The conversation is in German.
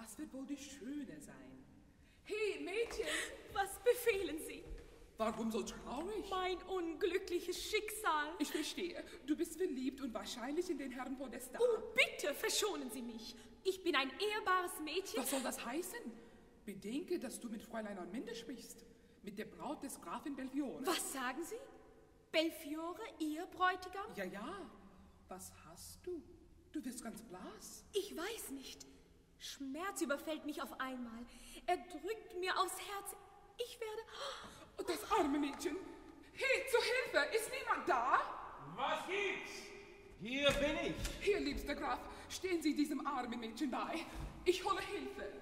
Das wird wohl die Schöne sein. Hey, Mädchen! Was befehlen Sie? Warum so traurig? Mein unglückliches Schicksal. Ich verstehe. Du bist verliebt und wahrscheinlich in den Herrn Podesta. Oh, bitte verschonen Sie mich. Ich bin ein ehrbares Mädchen. Was soll das heißen? Bedenke, dass du mit Fräulein Orminde sprichst. Mit der Braut des Grafen Belfiore. Was sagen Sie? Belfiore, Ihr Bräutigam? Ja, ja. Was hast du? Du wirst ganz blass. Ich weiß nicht. Schmerz überfällt mich auf einmal. Er drückt mir aufs Herz. Ich werde... Oh, das arme Mädchen. Hey, zu Hilfe! Ist niemand da? Was gibt's? Hier bin ich. Hier, liebster Graf, stehen Sie diesem armen Mädchen bei. Ich hole Hilfe.